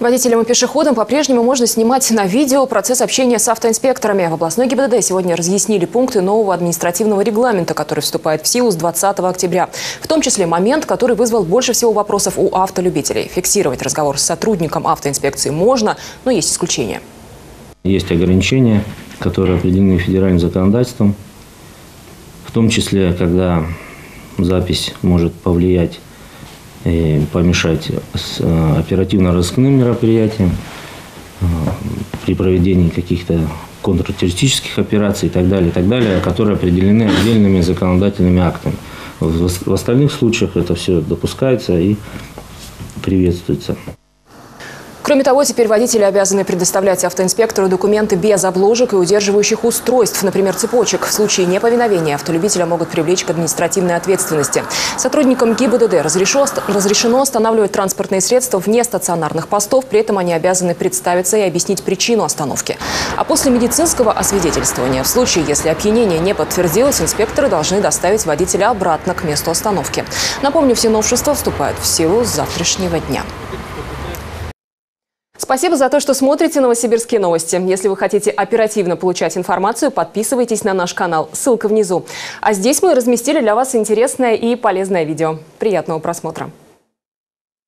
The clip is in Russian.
Водителям и пешеходам по-прежнему можно снимать на видео процесс общения с автоинспекторами. В областной ГИБДД сегодня разъяснили пункты нового административного регламента, который вступает в силу с 20 октября. В том числе момент, который вызвал больше всего вопросов у автолюбителей. Фиксировать разговор с сотрудником автоинспекции можно, но есть исключения. Есть ограничения, которые определены федеральным законодательством, в том числе, когда запись может повлиять помешать э, оперативно-розыскным мероприятиям э, при проведении каких-то контртеррористических операций и так далее, и так далее, которые определены отдельными законодательными актами. В остальных случаях это все допускается и приветствуется. Кроме того, теперь водители обязаны предоставлять автоинспектору документы без обложек и удерживающих устройств, например, цепочек. В случае неповиновения автолюбителя могут привлечь к административной ответственности. Сотрудникам ГИБДД разрешено останавливать транспортные средства вне стационарных постов, при этом они обязаны представиться и объяснить причину остановки. А после медицинского освидетельствования, в случае, если опьянение не подтвердилось, инспекторы должны доставить водителя обратно к месту остановки. Напомню, все новшества вступают в силу с завтрашнего дня. Спасибо за то, что смотрите «Новосибирские новости». Если вы хотите оперативно получать информацию, подписывайтесь на наш канал. Ссылка внизу. А здесь мы разместили для вас интересное и полезное видео. Приятного просмотра.